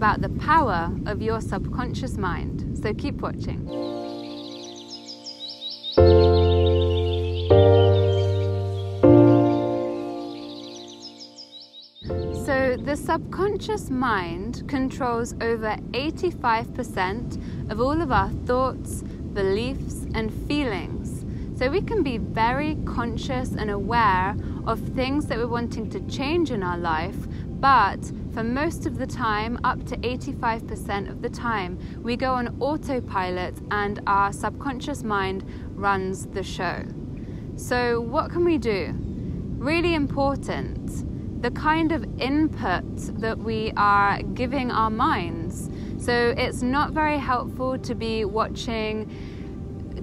about the power of your subconscious mind. So keep watching. So, the subconscious mind controls over 85% of all of our thoughts, beliefs, and feelings. So, we can be very conscious and aware of things that we're wanting to change in our life, but for most of the time, up to 85% of the time, we go on autopilot and our subconscious mind runs the show. So, what can we do? Really important the kind of input that we are giving our minds. So it's not very helpful to be watching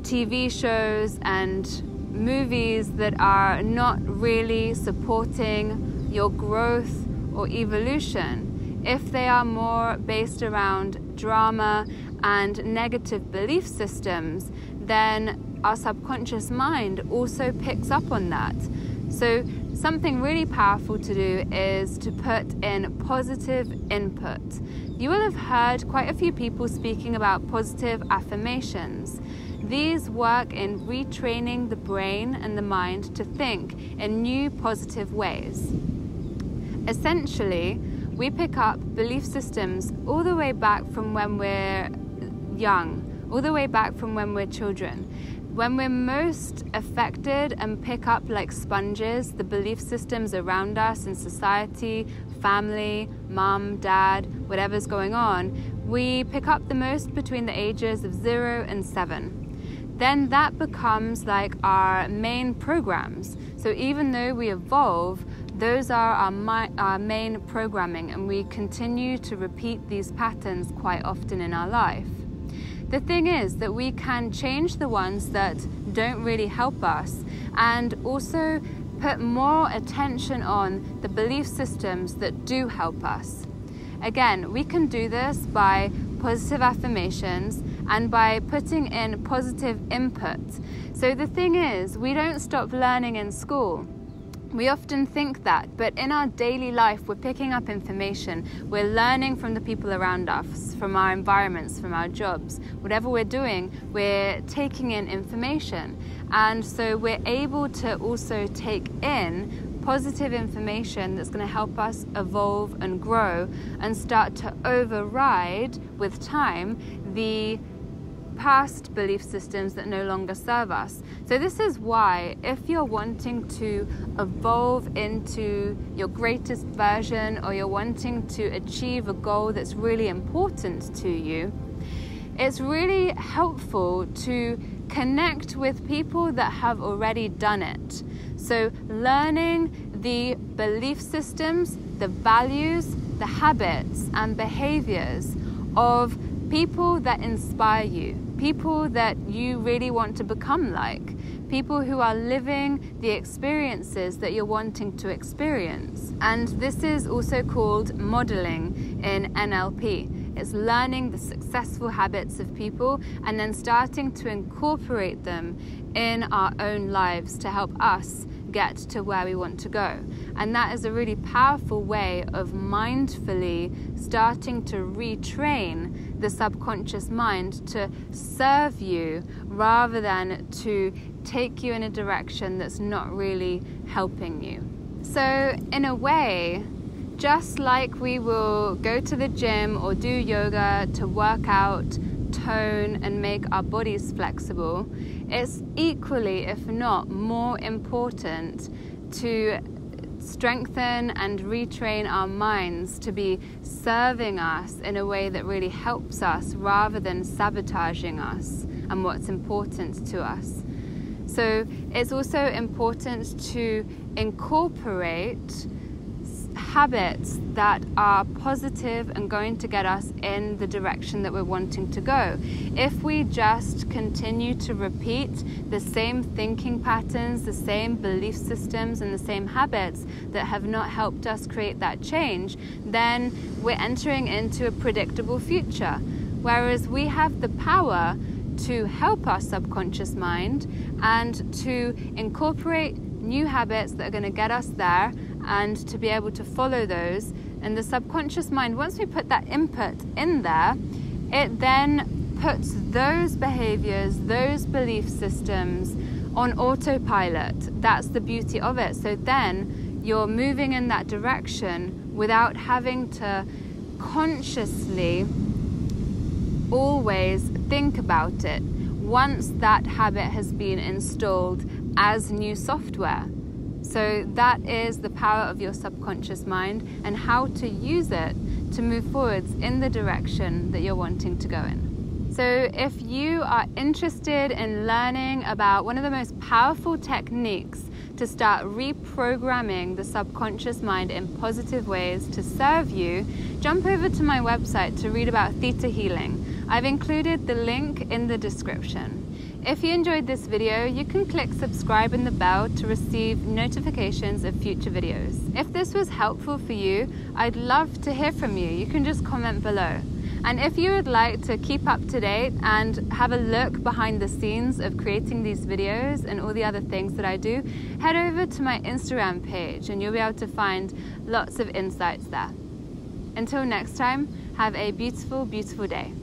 TV shows and movies that are not really supporting your growth or evolution. If they are more based around drama and negative belief systems, then our subconscious mind also picks up on that. So Something really powerful to do is to put in positive input. You will have heard quite a few people speaking about positive affirmations. These work in retraining the brain and the mind to think in new positive ways. Essentially, we pick up belief systems all the way back from when we're young, all the way back from when we're children. When we're most affected and pick up like sponges the belief systems around us in society, family, mum, dad, whatever's going on, we pick up the most between the ages of zero and seven. Then that becomes like our main programs. So even though we evolve, those are our, our main programming, and we continue to repeat these patterns quite often in our life. The thing is that we can change the ones that don't really help us and also put more attention on the belief systems that do help us. Again, we can do this by positive affirmations and by putting in positive input. So the thing is, we don't stop learning in school. We often think that, but in our daily life, we're picking up information. We're learning from the people around us, from our environments, from our jobs. Whatever we're doing, we're taking in information. And so we're able to also take in positive information that's going to help us evolve and grow and start to override with time the past belief systems that no longer serve us. So, this is why, if you're wanting to evolve into your greatest version or you're wanting to achieve a goal that's really important to you, it's really helpful to connect with people that have already done it. So, learning the belief systems, the values, the habits, and behaviors of people that inspire you people that you really want to become like, people who are living the experiences that you're wanting to experience. And this is also called modeling in NLP. It's learning the successful habits of people and then starting to incorporate them in our own lives to help us get to where we want to go. And that is a really powerful way of mindfully starting to retrain the subconscious mind to serve you rather than to take you in a direction that's not really helping you. So, in a way, just like we will go to the gym or do yoga to work out, tone, and make our bodies flexible, it's equally, if not more important, to strengthen and retrain our minds to be serving us in a way that really helps us rather than sabotaging us and what's important to us. So it's also important to incorporate habits that are positive and going to get us in the direction that we're wanting to go. If we just continue to repeat the same thinking patterns, the same belief systems, and the same habits that have not helped us create that change, then we're entering into a predictable future. Whereas we have the power to help our subconscious mind and to incorporate new habits that are going to get us there and to be able to follow those And the subconscious mind, once we put that input in there, it then puts those behaviors, those belief systems on autopilot. That's the beauty of it. So then you're moving in that direction without having to consciously always think about it once that habit has been installed as new software. So, that is the power of your subconscious mind and how to use it to move forwards in the direction that you're wanting to go in. So, if you are interested in learning about one of the most powerful techniques to start reprogramming the subconscious mind in positive ways to serve you, jump over to my website to read about Theta Healing. I've included the link in the description. If you enjoyed this video, you can click subscribe and the bell to receive notifications of future videos. If this was helpful for you, I'd love to hear from you. You can just comment below. And if you would like to keep up to date and have a look behind the scenes of creating these videos and all the other things that I do, head over to my Instagram page and you'll be able to find lots of insights there. Until next time, have a beautiful, beautiful day.